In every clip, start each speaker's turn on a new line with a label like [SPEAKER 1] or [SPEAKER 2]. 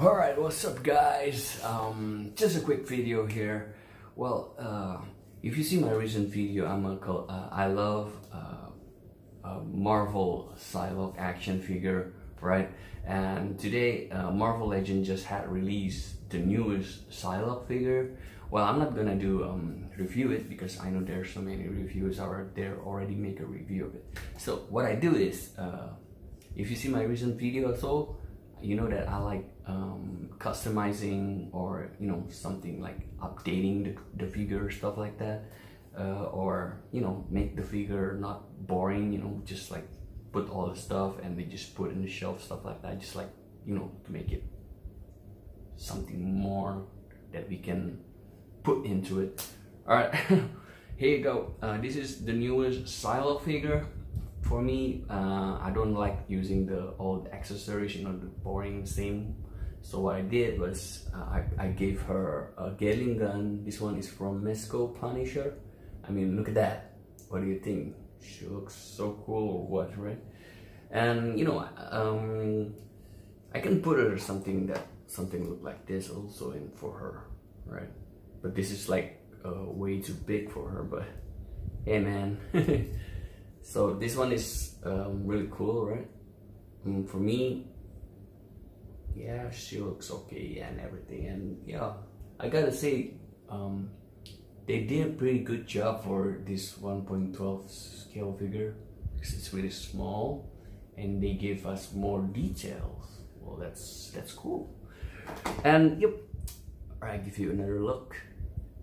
[SPEAKER 1] Alright, what's up guys? Um, just a quick video here. Well, uh, if you see my recent video, I'm a, uh, I love uh, Marvel Psylocke action figure, right? And today, uh, Marvel Legend just had released the newest Psylocke figure. Well, I'm not gonna do um, review it because I know there's so many reviews out there already make a review of it. So what I do is, uh, if you see my recent video or so, you know that I like um, customizing or you know something like updating the, the figure stuff like that uh, or you know make the figure not boring you know just like put all the stuff and they just put in the shelf stuff like that just like you know to make it something more that we can put into it. All right here you go. Uh, this is the newest Psylocke figure for me uh, I don't like using the old accessories you know the boring same so what I did was uh, I, I gave her a Gatling gun. This one is from Mezco Punisher. I mean look at that. What do you think? She looks so cool or what right? And you know um, I can put her something that something look like this also in for her right? But this is like uh, way too big for her but hey man so this one is um, really cool right? Um, for me yeah she looks okay and everything. And yeah I gotta say um, they did a pretty good job for this 1.12 scale figure because it's really small and they give us more details. Well that's that's cool. And yep I give you another look.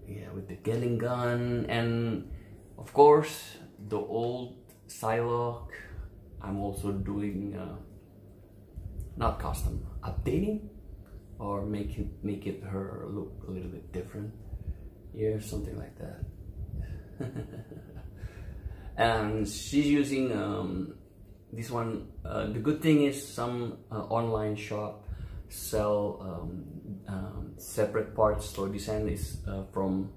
[SPEAKER 1] Yeah with the Gatling gun and of course the old Psylocke. I'm also doing uh, not custom updating or make it make it her look a little bit different. Yeah something like that. And she's using um, this one uh, the good thing is some uh, online shop sell um, um, separate parts. So this is uh, from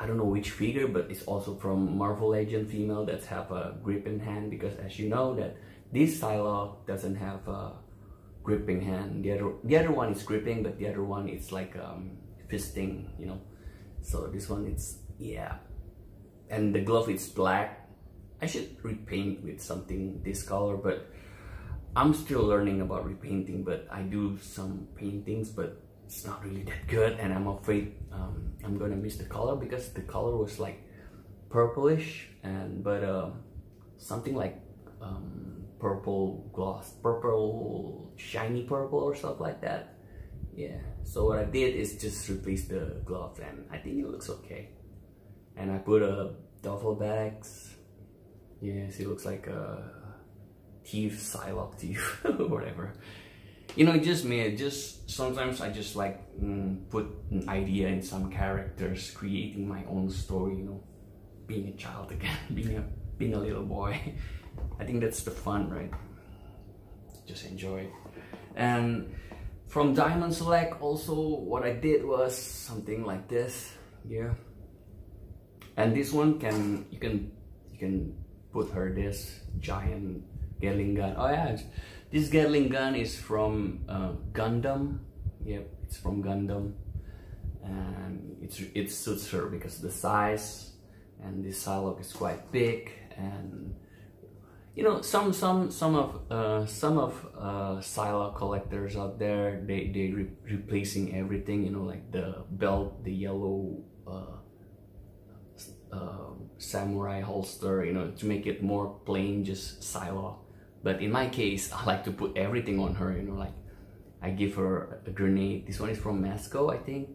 [SPEAKER 1] I don't know which figure, but it's also from Marvel Legend female that have a gripping hand because as you know that this Psylocke doesn't have a gripping hand. The other, the other one is gripping, but the other one is like um, fisting, you know. So this one it's, yeah. And the glove is black. I should repaint with something this color, but I'm still learning about repainting, but I do some paintings, but it's not really that good and I'm afraid um, I'm gonna miss the color because the color was like purplish and but uh, something like um, purple gloss purple shiny purple or stuff like that. Yeah so what I did is just replace the glove and I think it looks okay. And I put a duffel bags. Yes it looks like a teeth Psylocke teeth whatever you know just me just sometimes i just like mm, put an idea in some characters creating my own story you know. Being a child again being a being a little boy. I think that's the fun right? Just enjoy and from diamond select also what i did was something like this yeah. And this one can you can you can put her this giant Gatling gun oh yeah this Gatling gun is from uh, Gundam. Yep, it's from Gundam, and it's it suits her because the size and this Psylocke is quite big and you know some some some of uh, some of uh, collectors out there they they re replacing everything you know like the belt the yellow uh, uh, samurai holster you know to make it more plain just Psylocke but in my case, I like to put everything on her, you know, like I give her a grenade. This one is from Mezco, I think.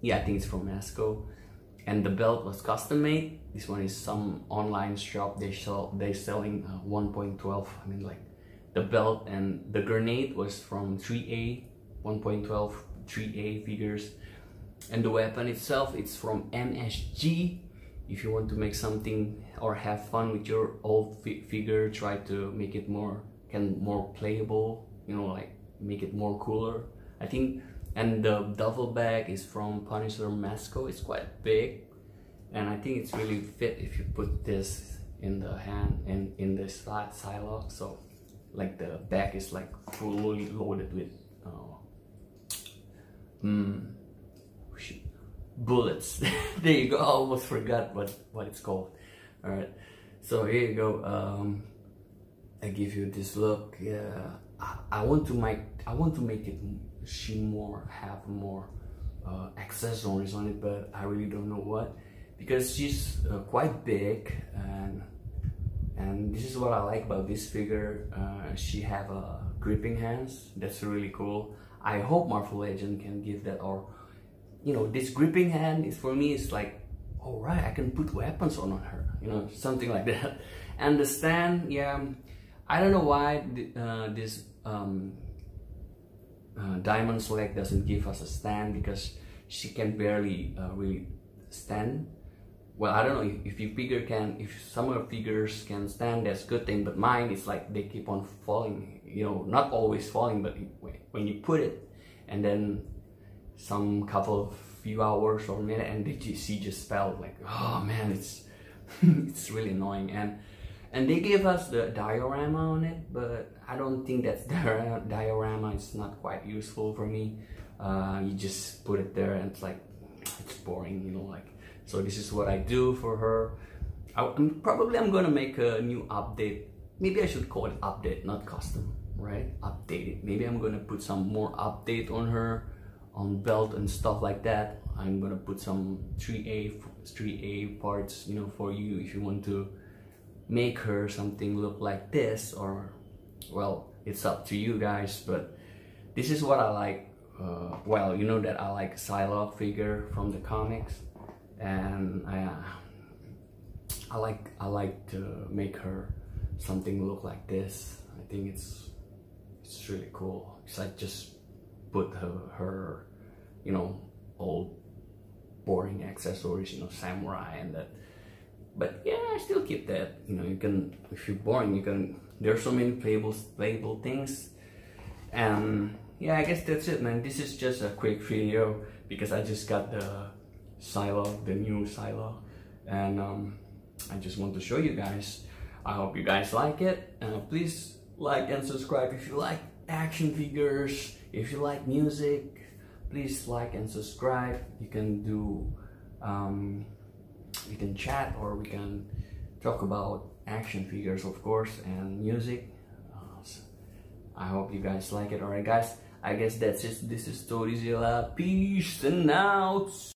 [SPEAKER 1] Yeah, I think it's from Mezco. And the belt was custom made. This one is some online shop. They sell they selling uh, 1.12. I mean, like the belt and the grenade was from 3A, 1.12 3A figures. And the weapon itself, it's from MSG if you want to make something or have fun with your old fi figure try to make it more can more playable you know like make it more cooler. I think and the duffel bag is from punisher Mezco it's quite big and i think it's really fit if you put this in the hand and in the Psylocke so like the bag is like fully loaded with uh, mm, bullets. There you go. I almost forgot what what it's called. All right so here you go. Um, I give you this look. Yeah. I, I want to make I want to make it she more have more uh, accessories on it but I really don't know what because she's uh, quite big and and this is what I like about this figure. Uh, she have a uh, gripping hands. That's really cool. I hope Marvel Legend can give that or you know this gripping hand is for me it's like all right I can put weapons on her you know something like that. And the stand yeah I don't know why uh, this um, uh, Diamond Select doesn't give us a stand because she can barely uh, really stand. Well I don't know if, if your figure can if some of figures can stand that's good thing but mine is like they keep on falling you know not always falling but when you put it and then some couple of few hours or minute and just, she just felt like oh man it's it's really annoying. And and they gave us the diorama on it but I don't think that diorama. Is not quite useful for me. Uh, you just put it there and it's like it's boring you know like so this is what I do for her. I, am probably I'm gonna make a new update. Maybe I should call it update not custom right? Update it. Maybe I'm gonna put some more update on her on belt and stuff like that I'm gonna put some 3A 3A parts you know for you if you want to make her something look like this or well it's up to you guys but this is what I like uh, well you know that I like Psylocke figure from the comics and I I like I like to make her something look like this. I think it's it's really cool. It's like just put her, her you know old boring accessories you know samurai and that. But yeah I still keep that. You know you can if you're boring you can there's so many playable playable things. And yeah I guess that's it man. This is just a quick video because I just got the Psylocke the new Psylocke. And um, I just want to show you guys. I hope you guys like it. Uh, please like and subscribe if you like action figures. If you like music please like and subscribe. You can do um, can chat or we can talk about action figures of course and music. Uh, so I hope you guys like it. Alright guys I guess that's it. This is Toddy Zilla. Peace and out